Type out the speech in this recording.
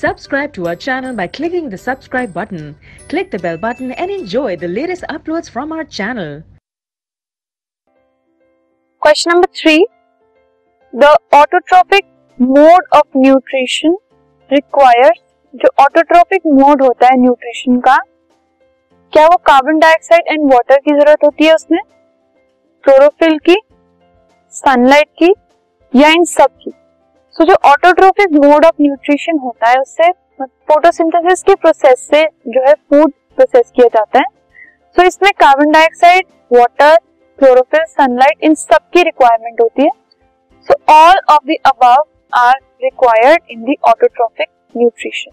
Subscribe to our channel by clicking the subscribe button. Click the bell button and enjoy the latest uploads from our channel. Question number three. The autotrophic mode of nutrition requires जो autotrophic mode होता है nutrition का क्या वो carbon dioxide and water की ज़रूरत होती है उसमें क्लोरोफिल की सनलाइट की या इन सब की सो so, जो ऑटोट्रोफिक मोड ऑफ़ न्यूट्रिशन होता है उससे फोटोसिंथेसिस के प्रोसेस से जो है फ़ूड प्रोसेस किया जाता है। सो इसमें carbon dioxide water chlorophyll sunlight इन सब की रिक्वायरमेंट होती है। So all of the above are required in the autotrophic nutrition